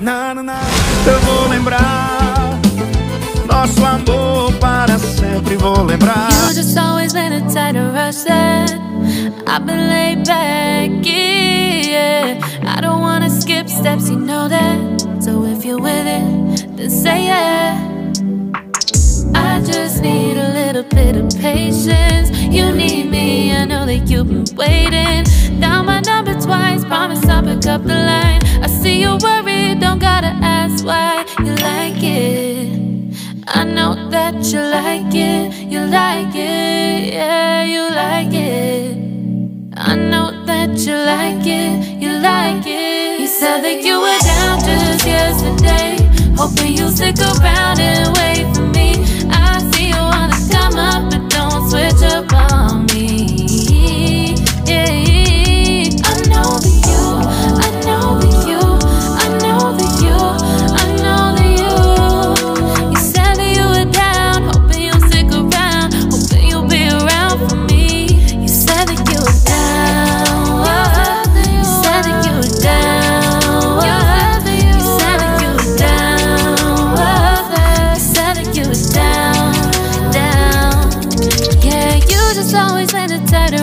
Na, na, na. Eu vou lembrar nosso amor para sempre. Vou lembrar. You just always been a tighter rush I've been laid back, yeah. I don't wanna skip steps, you know that. So if you're with it, then say yeah. I just need a little bit of patience. You need me, I know that you've been waiting. Down my number you like it, you like it, yeah, you like it. I know that you like it, you like it. You said that you were down just yesterday, just always been a tight